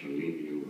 shall leave